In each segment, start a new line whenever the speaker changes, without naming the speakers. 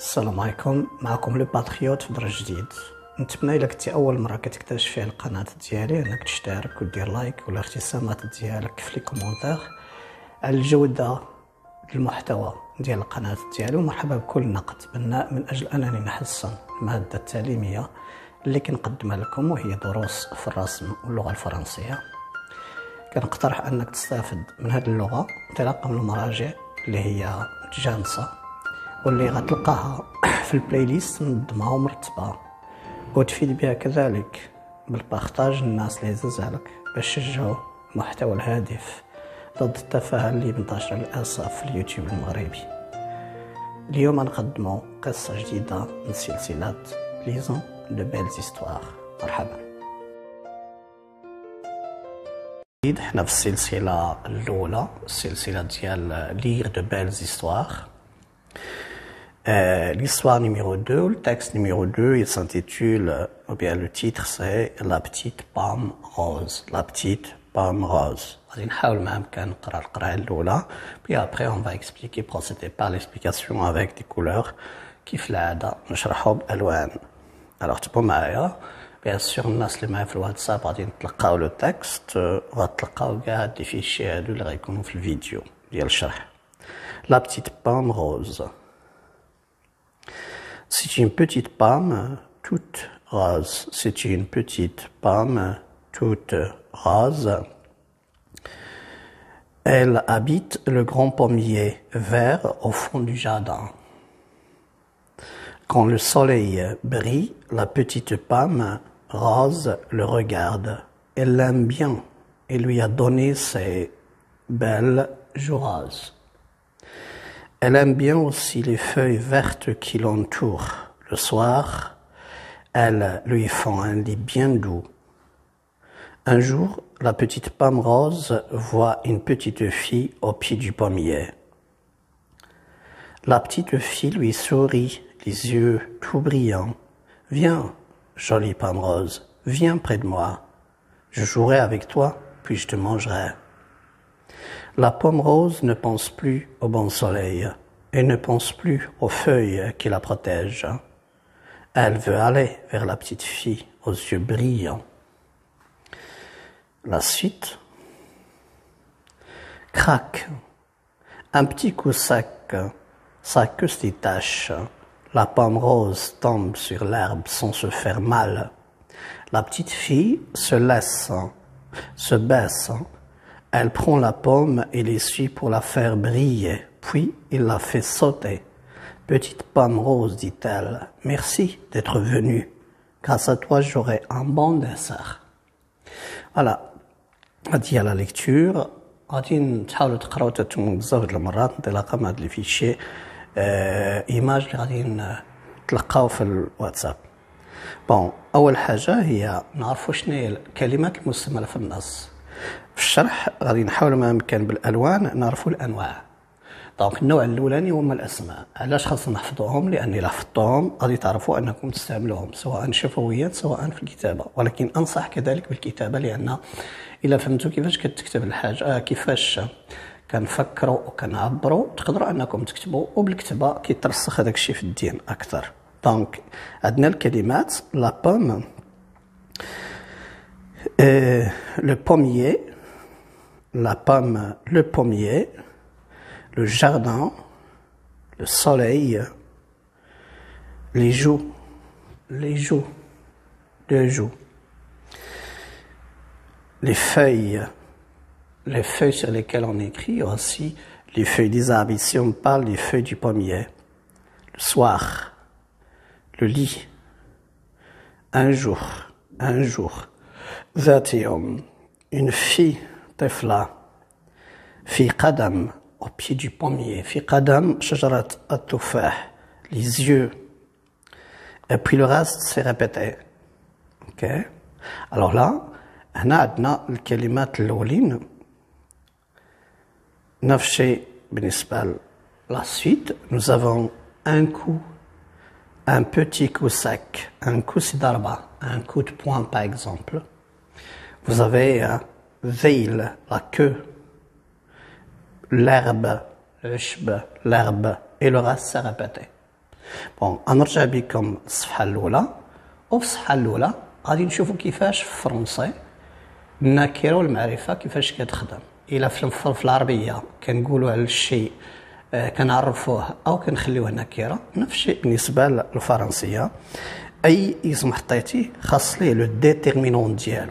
السلام عليكم. معكم le patriote في درس جديد. نتمنى إلا كنتي أول مرة كتكتشف فيها القناة ديالي أنك تشترك ودير like ولا ارتسامات ديالك في les commentaires. على الجودة المحتوى ديال القناة ديالي ومرحبا بكل نقد بناء من أجل أنني نحسن المادة التعليمية اللي كنقدمها لكم وهي دروس في الرسم واللغة الفرنسية. كنقترح أنك تستافد من هذه اللغة. انطلاقا من المراجع اللي هي جانسه واللي غتلقاها في ال playlist منظمه ومرتبه وتفيد بها كذلك بال partage الناس اللي عزاز عليك باش تشجعوا المحتوى الهادف ضد التفاهة اللي منتشرة للأسف في اليوتيوب المغربي. اليوم نقدموا قصة جديدة من سلسلة Lisons de belles histoires. مرحبا. حنا في السلسلة الأولى السلسلة ديال لير دو بيل زيستوار. Euh, l'histoire numéro 2, le texte numéro 2, il s'intitule, ou bien le titre c'est La petite pomme rose. La petite pomme rose. Puis après, on va expliquer, procéder par l'explication avec des couleurs qui flada. Alors, tu peux معايا bien sûr الناس اللي معايا في الواتساب غادي نتلقاو لو تكست غتلقاو كاع دي فيشي هادو اللي غيكونوا في الفيديو ديال الشرح لا بتيت بام روز C'est une petite pomme toute rose. C'est une petite pomme toute rose. Elle habite le grand pommier vert au fond du jardin. Quand le soleil brille, la petite pomme rose le regarde. Elle l'aime bien et lui a donné ses belles joues roses. Elle aime bien aussi les feuilles vertes qui l'entourent. Le soir, elles lui font un lit bien doux. Un jour, la petite pomme rose voit une petite fille au pied du pommier. La petite fille lui sourit, les yeux tout brillants. Viens, jolie pomme rose, viens près de moi. Je jouerai avec toi, puis je te mangerai. La pomme rose ne pense plus au bon soleil et ne pense plus aux feuilles qui la protègent. Elle veut aller vers la petite fille aux yeux brillants. La suite. Crac. Un petit coup sec, sa queue se détache. La pomme rose tombe sur l'herbe sans se faire mal. La petite fille se laisse, se baisse, elle prend la pomme et l'essuie pour la faire briller, puis il la fait sauter. Petite pomme rose, dit-elle, merci d'être venue. Grâce à toi, j'aurai un bon dessert. Voilà. هذه هي لا ليكتور غادي تحاولوا تقراو تاتم بزاف د المرات انطلاقا من هاد لي فيشي ايماج اللي غادي تلقاو في الواتساب بون اول حاجه هي نعرفوا شنو هي الكلمات المستعمله في النص في الشرح غادي نحاول ما امكن بالالوان نعرفوا الانواع. دونك النوع الاولاني هما الاسماء. علاش خاصنا نحفظوهم؟ لاني الا حفظتوهم غادي تعرفوا انكم تستعملوهم سواء شفويا سواء في الكتابة. ولكن أنصح كذلك بالكتابة لأن إلا فهمتوا كيفاش كتكتب الحاجة كيفاش كنفكروا وكنعبروا تقدروا أنكم تكتبوا وبالكتابة كيترسخ هذاك الشيء في الدين أكثر. دونك عندنا الكلمات لا بوم Le pommier, la pomme, le pommier, le jardin, le soleil, les jours, les jours, deux jours, les feuilles, les feuilles sur lesquelles on écrit aussi, les feuilles des arbres. Ici, on parle des feuilles du pommier. Le soir, le lit, un jour, un jour. homme, une fille طفلة في قدم au pied du pommier في قدم شجرة التفاح les yeux et puis le reste c'est répété ok alors là هنا عندنا الكلمات الأولين نفس الشيء بالنسبة la suite nous avons un coup un petit coup sec un coup c'est d'arba un coup de poing par exemple Vous avez veille, la queue, l'herbe, le reste s'est répété. Bon غنرجع بكم الصفحه الاولى وفي الصفحه الاولى غادي نشوفوا كيفاش في الفرنسي النكره والمعرفه كيفاش كتخدم الا في العربيه كنقولوا على الشيء كنعرفوه أو كنخليوه نكره نفس الشيء بالنسبة للفرنسيه اي اسم حطيتيه خاص ليه le déterminant ديالو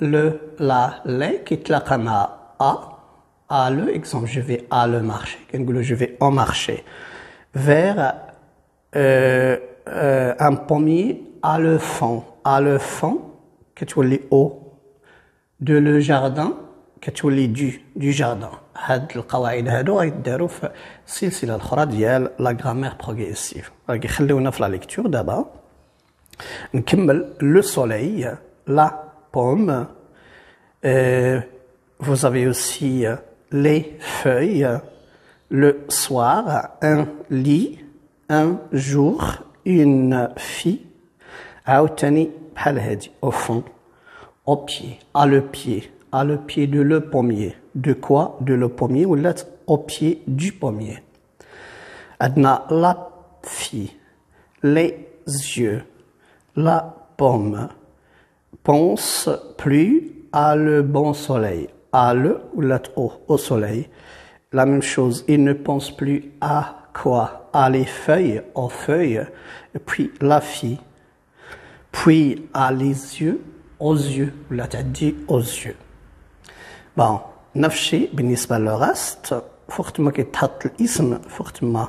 لو لا لي كيتلاقى مع ا ا لو اكزومبل جو في ا لو مارشي كنقولوا جو في او مارشي فيغ ان بومي ا لو فون ا لو فون كتولي او دو لو جاردان كتولي دو دو جاردان هاد القواعد هادو غيداروا في السلسله الاخرى ديال لا غرامير بروغريسيف غيخليونا في لا ليكتور دابا نكمل لو سوليي لا euh, vous avez aussi euh, les feuilles, le soir, un lit, un jour, une fille. Aoutani au fond, au pied, à le pied, à le pied de le pommier. De quoi? De le pommier ou l'être au pied du pommier. Adna la fille, les yeux, la pomme Pense plus à le bon soleil, à le ou l'être au, au soleil. La même chose, il ne pense plus à quoi À les feuilles, aux feuilles, et puis la fille. Puis à les yeux, aux yeux, ou là dit aux yeux. بون نفس الشيء بالنسبة للغاست فوقت ما كيتحط الاسم فوقت ما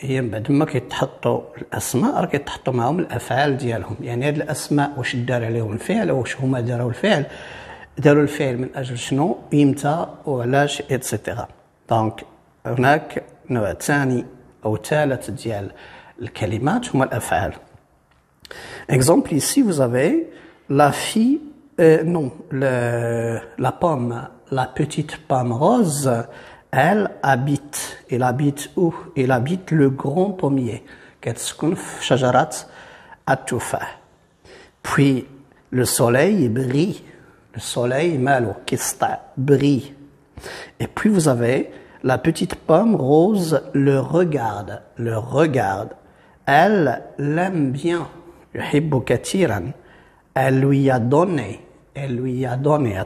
هي من بعد ما كيتحطوا الاسماء راه كيتحطوا معاهم الافعال ديالهم يعني هاد الاسماء واش دار عليهم الفعل واش هما داروا الفعل داروا الفعل من اجل شنو امتى وعلاش اتسيتيرا دونك هناك نوع ثاني او ثالث ديال الكلمات هما الافعال Exemple, ici, vous avez la fille, euh, non, le, la pomme, la petite pomme rose, elle habite. Elle habite où? Elle habite le grand pommier. Puis le soleil brille. Le soleil malo, brille. Et puis vous avez la petite pomme rose le regarde, le regarde. Elle l'aime bien. Elle lui a donné, elle lui a donné à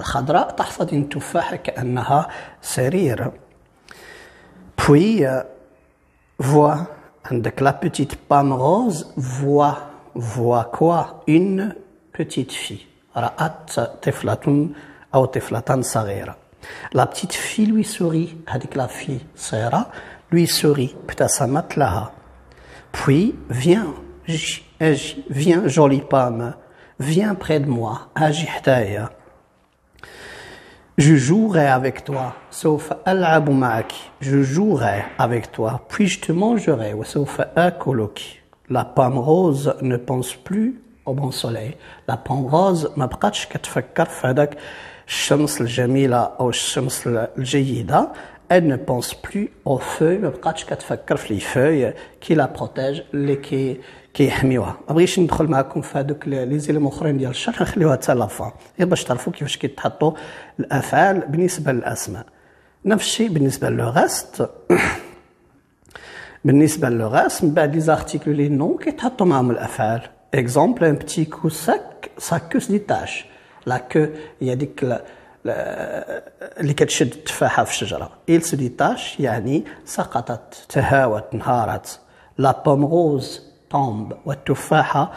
الخضراء تحتضن التفاحة كأنها سرير puis voit عندك la petite pomme rose voit voit quoi une petite fille رأت طفلة أو طفلة صغيرة la petite fille lui sourit هذيك la fille صغيرة lui sourit ابتسمت لها puis vient viens jolie pomme viens près de moi اجي حدايا je jouerai avec toi سوف ألعب معك je jouerai avec toi puis je te mangerai وسوف آكلك la pomme rose ne pense plus au bon soleil la pomme rose ما بقاتش كتفكر في هذاك الشمس الجميلة أو الشمس الجيدة elle ne pense plus aux feuilles ما بقاتش كتفكر في لي فeuilles كي لا بروتيج اللي كي كيحميوها. ما بغيتش ندخل معكم في هذوك les éléments أخرين ديال الشرح نخليوها حتى la fin غير باش تعرفوا كيفاش كيتحطوا الأفعال بالنسبة للأسماء. نفس الشيء بالنسبة le reste. بالنسبة le reste من بعد les articles les noms كيتحطوا معاهم الأفعال. exemple un petit coup sec se détache la queue هي ديك اللي كتشد التفاحه في الشجره il se détache يعني سقطت تهاوت انهارت لا بوم روز تومب والتفاحه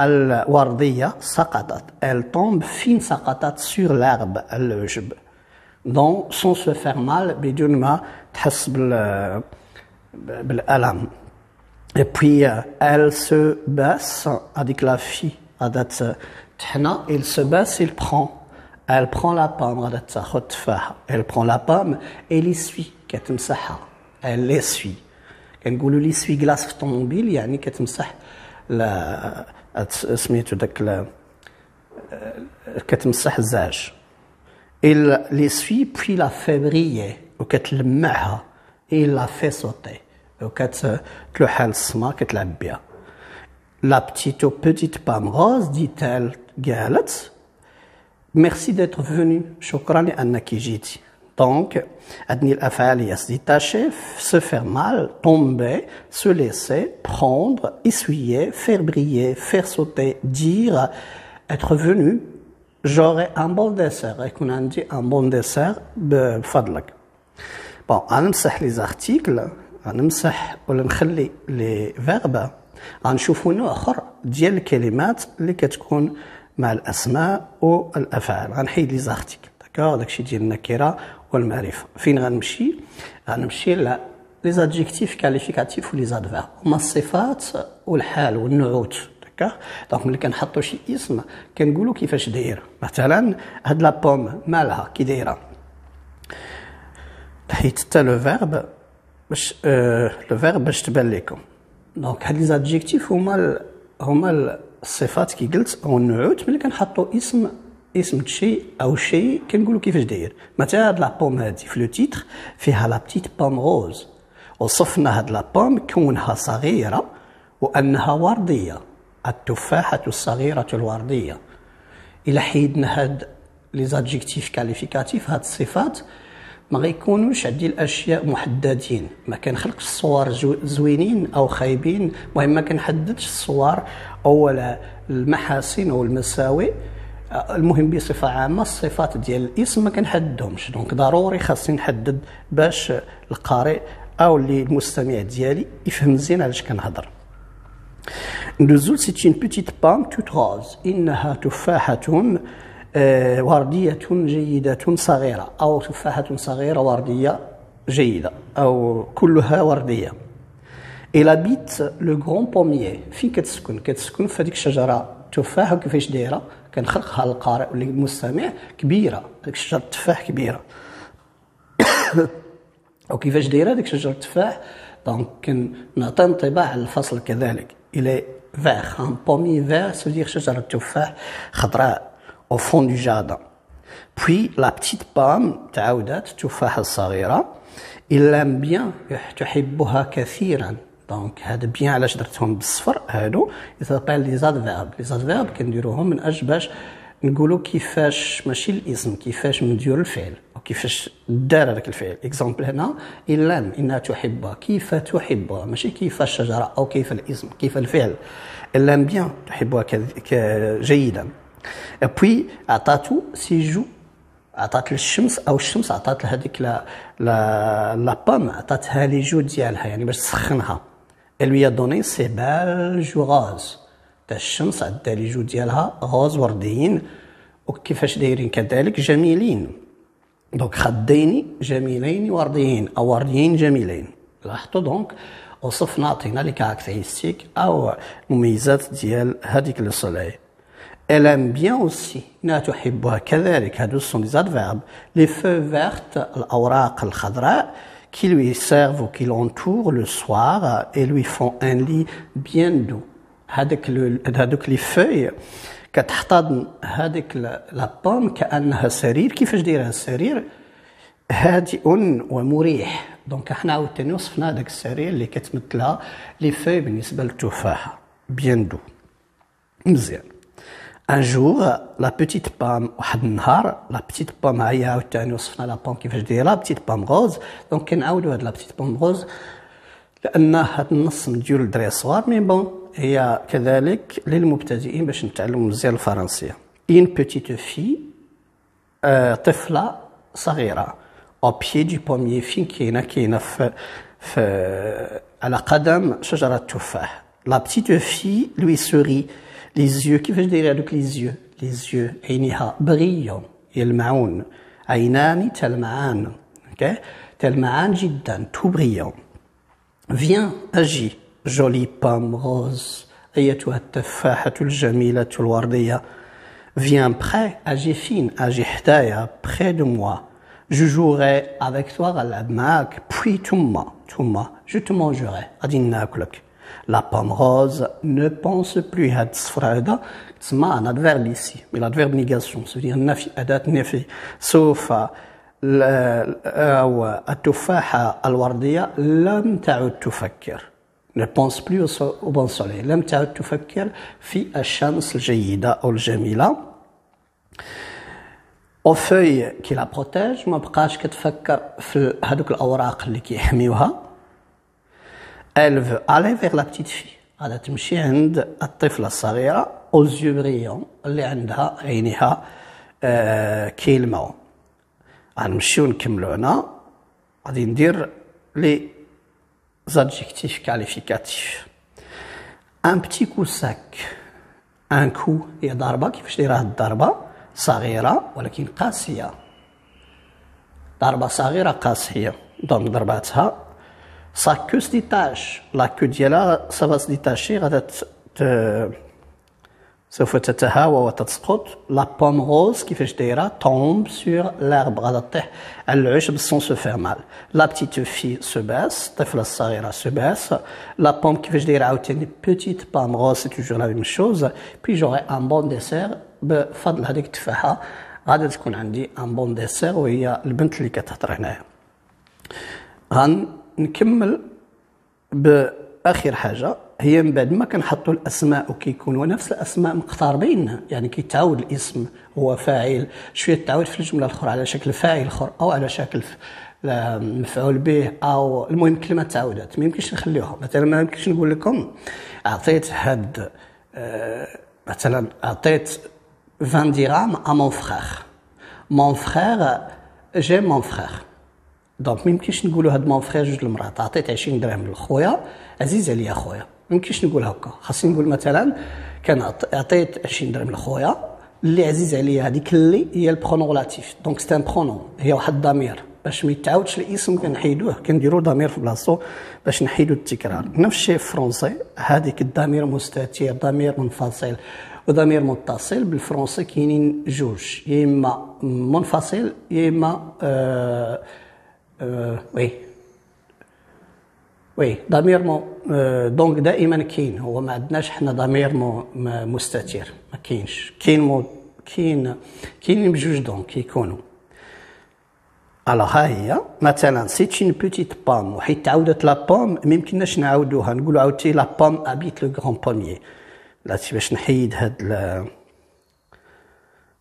الورديه سقطت elle tombe فين سقطت سور لارب العشب دون سون سو فير مال بدون ما تحس بال بالالم et puis elle se baisse هذيك لا في غادات تحنى il se baisse il prend elle prend la pomme elle prend la pomme et l'essuie كتمسحها elle l'essuie كنقولوا l'essuie glace في الطوموبيل يعني كتمسح لا سميتو داك كتمسح الزاج il l'essuie puis la fait briller وكتلمعها il la fait sauter وكتلوحها للسما كتلعب بها la petite petite pomme rose dit-elle قالت Merci d'être venu. شكرا لأنك جيتي. Donc, أدني الأفعال هي se détacher, se faire mal, tomber, se laisser, prendre, essuyer, faire briller, faire sauter, dire, être venu, j'aurai un bon dessert. يكون عندي un bon dessert بفضلك. Bon, غنمسح لي زارتيكل غنمسح ولا نخلي لي فيرب غنشوفوا نوع اخر ديال الكلمات اللي كتكون مع الاسماء والافعال غنحيد لي زارتيكل داكوغ داكشي ديال النكره والمعرفة. فين غنمشي؟ غنمشي ل les adjectifs qualificatifs و les adverbes هما الصفات والحال والنعوت d'accord donc ملي كنحطوا شي اسم كنقولوا كيفاش داير مثلا هاد la pomme مالها كي دايره حيت حتى le verbe باش le verbe باش تبان لكم donc هاد les adjectifs هما هما الصفات كي قلت أو النعوت ملي كنحطوا اسم اسم شيء أو شيء كنقولوا كيفاش داير. مثلا هاد la pomme هادي في le titre فيها la petite pomme rose وصفنا هاد la pomme كونها صغيرة وأنها وردية. التفاحة الصغيرة الوردية. إلى حيدنا هاد les adjectifs qualificatifs هاد الصفات ما غيكونوش عندي الأشياء محددين. ما كنخلقش الصور زوينين أو خايبين. المهم ما كنحددش الصور أو المحاسن أو المساوئ. المهم بصفة عامة الصفات ديال الاسم ما كنحددهمش donc ضروري خاصني نحدد باش القارئ أو اللي المستمع ديالي يفهم مزيان علاش كنهضر. ندوزو c'est une petite pomme toute rose إنها تفاحة وردية جيدة صغيرة. أو تفاحة صغيرة وردية جيدة. أو كلها وردية. elle habite le grand pommier فين كتسكن؟ كتسكن في هذيك الشجرة. تفاحة كيفاش دايرة؟ كنخلقها للقارئ ولا المستمع كبيرة. هذيك الشجرة التفاح كبيرة. أو كيفاش دايرة؟ هذيك شجرة التفاح donc كنعطي انطباع على الفصل كذلك. إلى vert un pommier vert c'est شجرة تفاح خضراء fond du jardin. Puis la petite pomme, تعاودت التفاحة الصغيرة. Elle aime bien تحبها كثيرا. donc هذا بيان علاش درتهم بالصفر هادو. يتابال les adverbes les adverbes كنديروهم من أجل باش نقولوا كيفاش ماشي الاسم كيفاش نديروا الفعل وكيفاش دار هذاك الفعل. exemple هنا elle aime انها تحبها كيف تحبها ماشي كيف الشجرة أو كيف الاسم كيف الفعل. elle aime bien تحبها جيدا. puis عطاتو ses joues عطات للشمس أو الشمس عطات لهذيك la la pomme عطاتها les joues ديالها يعني باش تسخنها. Lui a donné سي belges غاز تا الشمس عندها les joues ديالها roses ورديين وكيفاش دايرين كذلك جميلين donc خدين جميلين ورديين أو ورديين جميلين لاحظتوا donc وصفنا عطينا les caractéristiques أو مميزات ديال هذيك le soleil Elle aime bien aussi إنها تحبها كذلك هادو sont des adverbes les feuilles vertes الأوراق الخضراء qui lui servent ou qui l'entourent le soir et lui font un lit bien doux هذاك هذوك لي فوي كتحتضن هذيك لا بوم كانها سرير كيفاش دايره السرير هادئ ومريح دونك احنا عاوتاني وصفنا هذاك السرير اللي كتمثلها لي في بالنسبه للتفاحه بيان دو مزيان ان جور لا بيتيت بام واحد النهار لا بيتيت بام هي عاوتاني وصفنا لا بام كيفاش دايره بيتيت بام غوز دونك كنعاودو هاد لا بيتيت بام غوز لان هاد النص مديول للدراري الصغار مي بون هي كذلك للمبتدئين باش نتعلموا مزيان الفرنسيه اون بيتيت في طفله صغيره او بيي دي بوميي فين كاينه كاينه في في على قدم شجره التفاح لا بتيت في لوي سوري لي زيو كيفاش دايره هذوك لي زيو لي زيو عينيها بريون يلمعون عينان تلمعان اوكي تلمعان جدا تو بريون فيان اجي جولي بام روز ايتها التفاحه الجميله الورديه viens près اجي فين اجي حدايا près de moi je jouerai avec toi غنلعب معاك puis ثم ثم je te mangerai غادي ناكلك لا بام روز ne pense plus هاد الصفر هذا تسمى ان ادفيرب ici mais l'adverbe négation ça veut dire النفي اداه نفي سوف أو التفاحة الوردية لم تعد تفكر ne pense plus au bon soleil لم تعد تفكر في الشمس الجيدة أو الجميلة او فوي كي لا بروتيج ما بقاش كتفكر في هذوك الاوراق اللي كيحميوها elle veut aller vers la petite fille. غادا تمشي عند الطفله الصغيره aux yeux brillants اللي عندها عينيها آه كيلمعوا غنمشيو نكملو هنا غادي ندير les adjectifs qualificatifs un petit كو ساك ان كو هي ضربه كيفاش دايره هاد الضربه صغيره ولكن قاسيه ضربه صغيره قاسيه دونك ضرباتها ساكو ديتاش لاكو ديالها سافا ديتاشي غادا سوف تتهاوى وتسقط لا بوم روز كيفاش دايره تومب سور لارب غادا طيح على العشب سون سو فير مال لا بتيت في سو باس الطفله الصغيره سو باس لا بوم كيفاش دايره عاوتاني بوتيت بوم روز سي توجور لا ميم شوز بي جوغي ان بون ديسير بفضل هذيك التفاحه غادي تكون عندي ان بون ديسير وهي البنت اللي كتهضر هنايا غنكمل بآخر حاجة هي من بعد ما كنحطوا الأسماء وكيكونوا نفس الأسماء مقتربين يعني كيتعاود الاسم هو فاعل شوية تعاود في الجملة الأخرى على شكل فاعل آخر أو على شكل مفعول به أو المهم كلمة تعاودات ما يمكنش نخليوها. مثلا ما يمكنش نقول لكم أعطيت هاد آه مثلا أعطيت 20 dirhams à mon frère. Mon frère j'aime mon frère. donc ما يمكنش نقولوا هاد mon frère جوج المرات عطيت 20 درهم لخويا عزيز عليا خويا. ما يمكنش نقول هكا. خاصني نقول مثلا كان عطيت 20 درهم لخويا اللي عزيز عليا هذيك اللي هي ال pronom relatif. donc c'est un pronom هي واحد الضمير باش ما يتعاودش الاسم كنحيدوه. كنديروا ضمير في بلاصتو باش نحيدوا التكرار. نفس الشيء في الفرونسي هذيك الضمير مستتر ضمير منفصل وضمير متصل. بالفرنسي كاينين جوج. يا إما منفصل يا إما آه آه oui. oui ضمير مو آه donc دائما كاين. هو ما عندناش حنا ضمير مو مستتر ما كاينش. كاين مو كاين كاينين بجوج donc كيكونوا الوغ ها هي. مثلا سيت اون بوتيت بام وحيت تعاودت لا بام ما يمكنناش نعاودوها. نقولوا عاودتي لا بام ابيت لو غران بوميي لاتي باش نحيد هاد ل...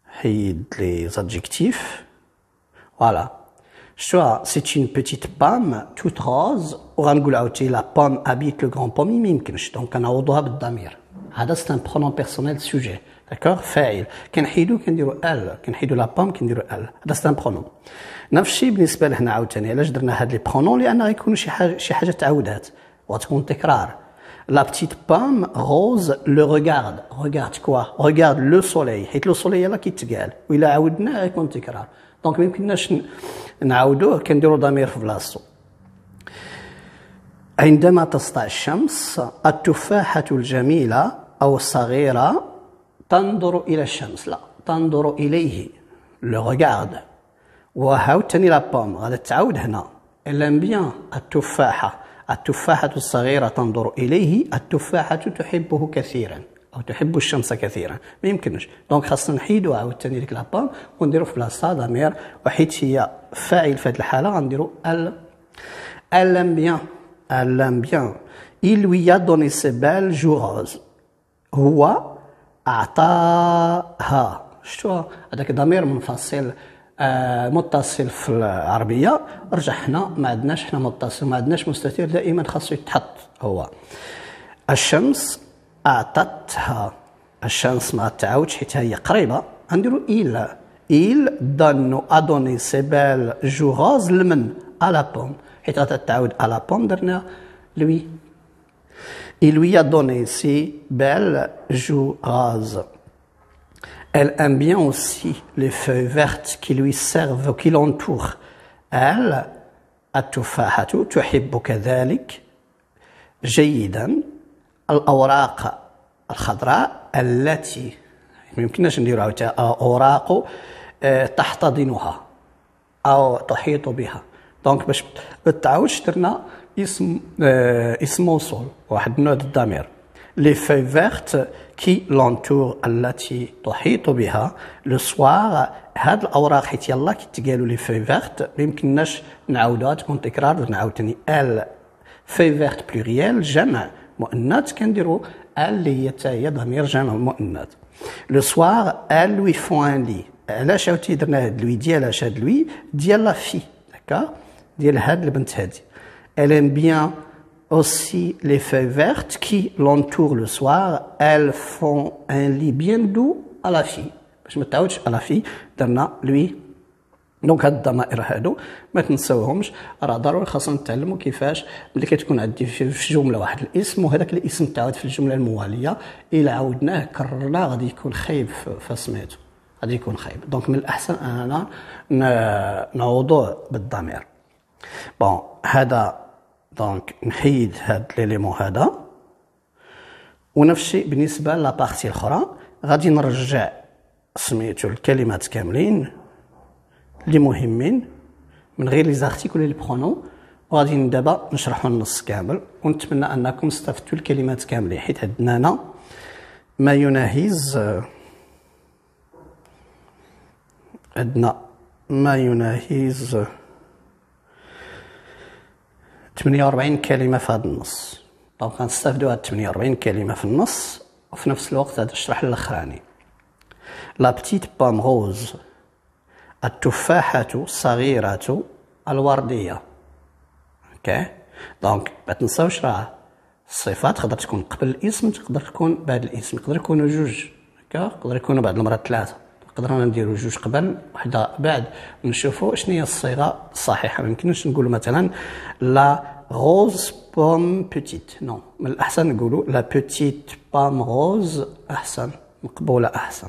حيد لي زادجيكتيف. فوالا شوا سي اون بوتيت بام توت روز وغنقول عاوتاني لا بام ابيت لو غران بومي ما يمكنش دونك كنعوضوها بالضمير هذا سي ان برونون بيرسونيل سوجي داكوغ فاعل كنحيدو كنديرو ال كنحيدو لا بام كنديرو ال هذا سي ان برونون نفس الشيء بالنسبه لهنا عاوتاني علاش درنا هاد لي برونون لان غيكونوا شي حاجه شي حاجه تعاودات وتكون تكرار La petite pomme rose le regarde. Regarde quoi Regarde le soleil. حيت لو soleil يلاه كيتقال وإلا عاودناه غيكون تكرار دونك ما يمكنناش نعاودوه كنديرو ضمير في بلاصتو عندما تسطع الشمس التفاحة الجميلة أو الصغيرة تنظر إلى الشمس لا تنظر إليه le regarde وعاوتاني la pomme غادا تعاود هنا elle aime bien التفاحة التفاحة الصغيرة تنظر إليه التفاحة تحبه كثيرا أو تحب الشمس كثيرا ما يمكنش. donc خاصنا نحيدو عاوتاني ديك la pomme ونديرو في بلاصتها ضمير وحيت هي فاعل في هذه الحالة غنديروا ال elle aime bien bien il lui a donné ses belles joues roses هو اعطاها شتوها هذاك ضمير منفصل آه متصل في العربية. رجع حنا ما عندناش حنا متصل ما عندناش مستتر دائما خاصو يتحط هو. الشمس أعطتها الشمس ما تعاودش حيت هي قريبة. غنديرو إل إل دون أدوني سي بال جوغوز لمن على بوم. حيت غتعاود على بوم درنا لوي. Il lui a donné ses belles joues roses. Elle aime bien aussi les feuilles vertes qui lui servent, qui l'entourent. Elle, التفاحة تحب كذلك جيدا الأوراق الخضراء التي ما يمكنناش نديرو أوراق آه، تحتضنها أو تحيط بها. donc باش تعاودش درنا اسم آه، اسم موصول واحد النوع الضمير. les feuilles vertes qui l'entourent التي تحيط بها. le soir هاد الأوراق حيت يلا كيتقالوا les feuilles vertes ما يمكنناش نعاودوها تكون تكرار نعاود ال feuilles vertes pluriel جمع مؤنث كنديروا ال اللي هي هي ضمير جمع مؤنث لو سوار ال لوي فون ان لي علاش عاوتاني درنا هاد لوي ديال هاد لوي ديال لا في داكا ديال هاد البنت هادي Elle aime bien aussi les feuilles vertes qui l'entourent le soir. Elles font un lit bien doux à la fille. باش ما تعاودش على في درنا لوي donc هاد الضمائر هادو ما تنساوهمش. راه ضروري خاصنا نتعلموا كيفاش ملي كتكون عندي في جملة واحد الاسم وهذاك الاسم تعاود في الجملة الموالية إلا عاودناه كررناه غادي يكون خايب في سميتو غادي يكون خايب. donc من الأحسن أننا نعوضوه بالضمير. bon هذا donc نحيد هاد les éléments هذا. ونفس الشيء بالنسبة la partie الأخرى غادي نرجع سميتو الكلمات كاملين. اللي مهمين من غير les articles les pronoms وغادي دابا نشرحو النص كامل. ونتمنى أنكم استفدتوا الكلمات كاملين حيت عندنا هنا ما يناهز عندنا ما يناهز 48 كلمة في هذا النص. donc غنستافدوا هاد 48 كلمة في النص وفي نفس الوقت غادي نشرح الاخراني la petite pomme rose التفاحة الصغيرة الوردية. أوكي donc ما تنساوش راه الصفات تقدر تكون قبل الاسم تقدر تكون بعد الاسم يقدر يكونوا جوج. هكا يقدر يكونوا بعد المرات ثلاثة. نقدر نديرو جوج قبل وحدة بعد. نشوفوا شنو هي الصيغة الصحيحة. ما يمكنش نقولوا مثلا la rose pomme petite non من الأحسن نقولوا la petite pomme rose أحسن. مقبولة أحسن.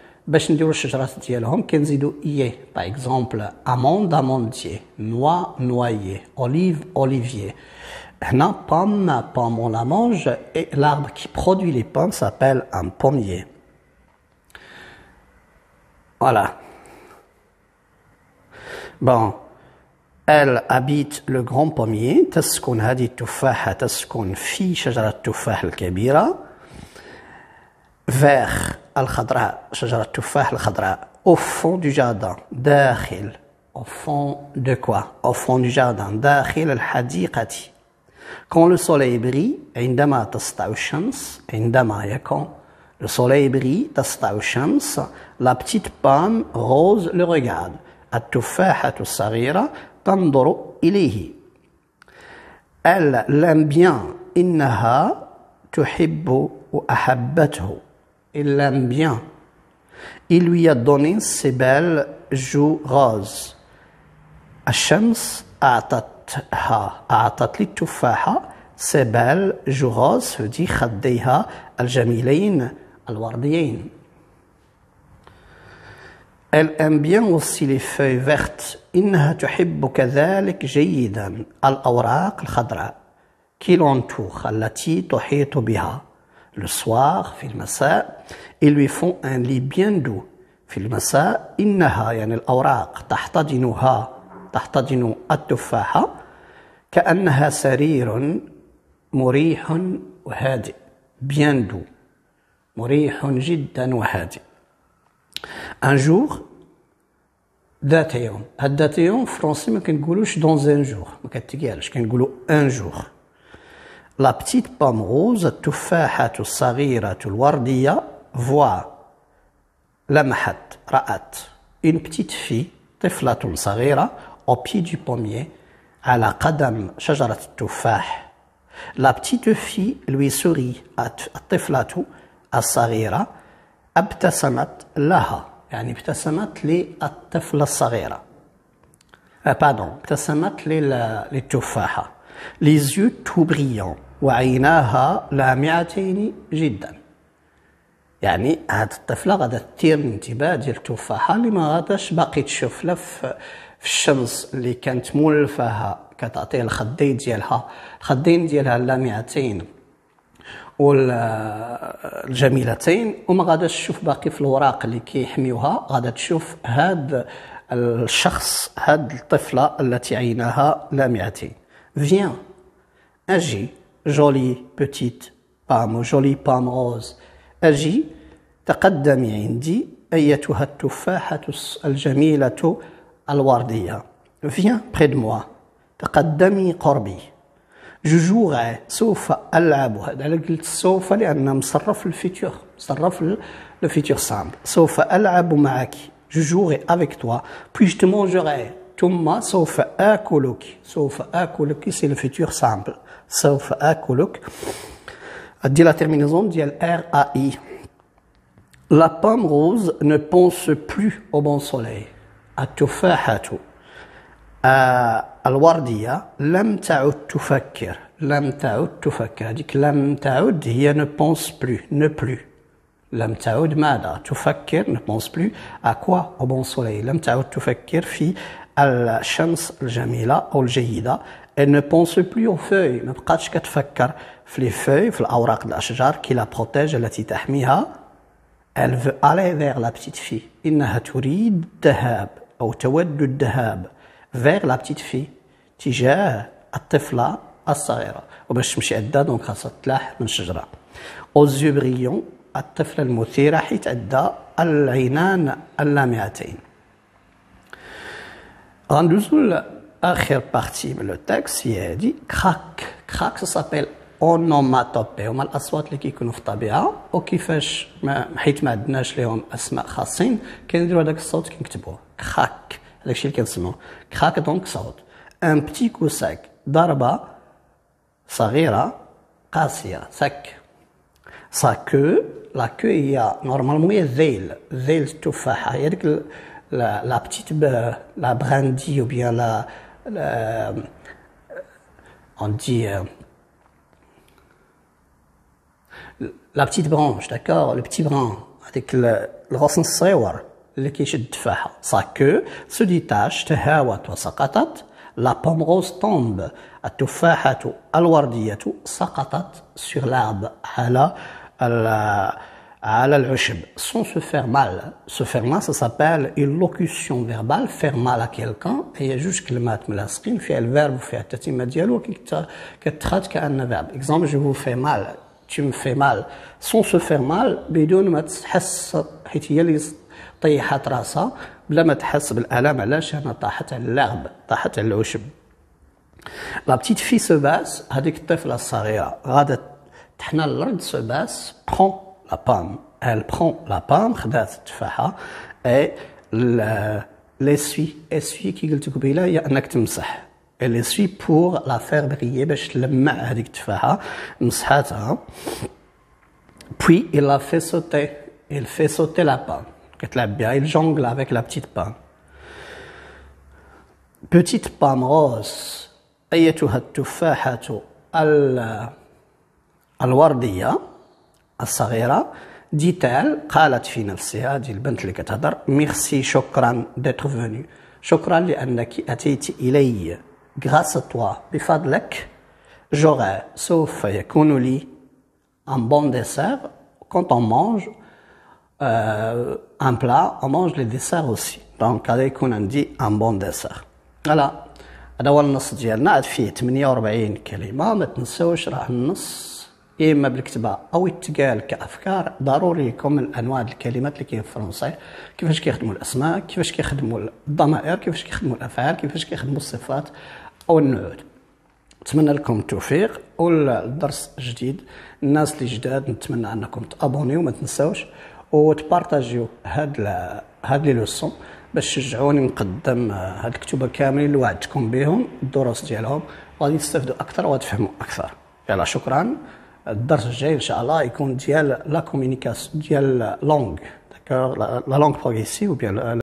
باش نديرو الشجرات ديالهم كنزيدو ايي باغ اكزومبل اموند امونديي نوا نوايي اوليف اوليفيي هنا بام بام اون لا مانج اي l'arbre qui produit les pommes s'appelle un pommier voilà bon Elle habite le grand pommier تسكن هذه التفاحة تسكن في شجرة التفاح الكبيرة vers الخضراء شجرة التفاح الخضراء au fond du jardin داخل au fond de quoi au fond du jardin داخل الحديقة quand le soleil brille عندما تسطع الشمس عندما يكون le soleil brille تسطع الشمس la petite pomme rose le regarde التفاحة الصغيرة تنظر إليه elle l'aime bien إنها تحب وأحبته il l'aime bien il lui a donné ses belles joues roses الشمس أعطتها أعطت لي التفاحة ses belles joues roses دي خديها الجميلين الورديين Elle aime bien aussi les feuilles vertes إنها تحب كذلك جيدا الأوراق الخضراء qui l'entoure التي تحيط بها Le soir في المساء ils lui font un lit bien doux. في المساء إنها يعني الأوراق تحتضنها تحتضن التفاحة كأنها سرير مريح وهادئ bien doux. مريح جدا وهادئ un jour ذات يوم هاد ذات يوم فرونسي ما كنقولوش دون ان جور ما كتقالش كنقولوا ان جور لا بتيت بام روز التفاحة الصغيرة الوردية فوا لمحت رأت اون بتيت في طفلة صغيرة او بي دو بوميي على قدم شجرة التفاح لا بتيت في لوي سوري الطفلة الصغيرة ابتسمت لها يعني ابتسمت للطفلة الصغيرة بادون ابتسمت للتفاحة les yeux tout brillants وعيناها لامعتين جدا. يعني هاد الطفلة غادا تثير الانتباه ديال التفاحة اللي ما غاداش باقي تشوف لا في الشمس اللي كانت مولفاها كتعطيه الخدين ديالها. الخدين ديالها اللامعتين والجميلتين وما غاداش تشوف باقي في الوراق اللي كيحميوها. غادا تشوف هاد الشخص هاد الطفلة التي عيناها لامعتين. viens أجي. jolie petite pomme jolie pomme rose أجي تقدمي عندي أيتها التفاحة الجميلة الورديه فيان بري موا تقدمي قربي. جو سوف ألعب هذا. أنا قلت سوف لأن مصرف الفيتور مصرف الفيتور سامبل سوف ألعب معك. جو جوغي افيك توا بي جو مونجوغي ثم سوف آكلك. سوف آكلك سي الفيتور سامبل سوف اكلك ادي لا تيرمينيزون ديال ار ا اي لا بام روز ne pense plus au bon soleil التفاحة الوردية لم تعد تفكر لم تعد تفكر هذيك لم تعد هي ne pense plus ne plus لم تعد ماذا تفكر ne pense plus à quoi au bon soleil لم تعد تفكر في الشمس الجميلة أو الجيدة Elle ne pense plus aux feuilles. ما بقاتش كتفكر في les feuilles في الأوراق الأشجار qui la protègent التي تحميها elle veut aller vers la petite fille. إنها تريد الذهاب أو تود الذهاب vers la petite fille. تجاه الطفلة الصغيرة وباش تمشي عندها donc خاصها تلاح من الشجرة aux yeux brillants الطفلة المثيرة حيت عندها العينان اللامعتين غندوزو لاخر بارتي من لو تكست هي هادي كراك كراك سابيل اونوماتوبي هما الاصوات اللي كيكونوا في الطبيعه وكيفاش ما حيت ما عندناش لهم اسماء خاصين كنديروا هذاك الصوت كنكتبوه كراك هذاك الشيء اللي كنسموه كراك دونك صوت ان بتي كو ساك ضربه صغيره قاسيه سك سا كو لا كو هي نورمالمون هي الذيل ذيل التفاحه هي ديك la petite la branche ou bien la on dit euh, la petite branche d'accord le petit brin هذيك الغصن الصغير اللي كيشد التفاحه sa queue se détache تهاوت وسقطت la pomme rose tombe التفاحة الوردية سقطت sur l'herbe على على العشب sans se faire mal se faire mal ça s'appelle une locution verbale faire mal à quelqu'un هي جوج كلمات ملاصقين فيها الفيرب وفيها التتمة ديالو كتخاد كأن فيرب اكزومبل جو vous fais mal tu me fais mal sans se faire mal بدون ما تحس حيت هي اللي طيحت راسها بلا ما تحس بالالم علاش انا طاحت على اللعب طاحت على العشب لا بتيت في سو باس هذيك الطفله الصغيره غادا تحنى الارض سو باس برون لا بام elle prend la pomme خدات التفاحه اي ليسوي اسوي كي قلت قبيله هي انك تمسح ليسوي بور لا فير بريي باش تلمع هذيك التفاحه مسحاتها puis il a fait sauter il fait sauter la pomme il jongle avec la petite pomme. Petite pomme rose أيتها التفاحة الوردية الصغيرة. dit-elle قالت في نفسها dit البنت اللي كتهضر ميرسي شكرا d'être venue شكرا لأنك أتيت إلي. grâce à toi بفضلك. J'aurai. سوف يكون لي un bon dessert. Quand on mange euh, un plat on mange les desserts aussi. donc هذا يكون عندي un bon dessert فوالا هذا هو النص ديالنا فيه 48 كلمة ما تنساوش راه النص إما بالكتابة أو يتقال كأفكار ضروري يكون من انواع الكلمات اللي كاين في الفرنسي كيفاش كيخدموا الأسماء كيفاش كيخدموا الضمائر كيفاش كيخدموا الأفعال كيفاش كيخدموا الصفات أو النعود. نتمنى لكم التوفيق والدرس جديد. الناس اللي جداد نتمنى أنكم تابونيو ما تنساوش وتبارطاجيو هاد هاد لي لوسون باش تشجعوني نقدم هاد الكتب كاملين اللي وعدتكم بهم الدروس ديالهم. وغادي تستافدوا أكثر وتفهموا أكثر. يلا شكرا. الدرس الجاي ان شاء الله يكون ديال لا كومونيكاسيون ديال لونغ داكور لا لونغ بروغريسيف ou bien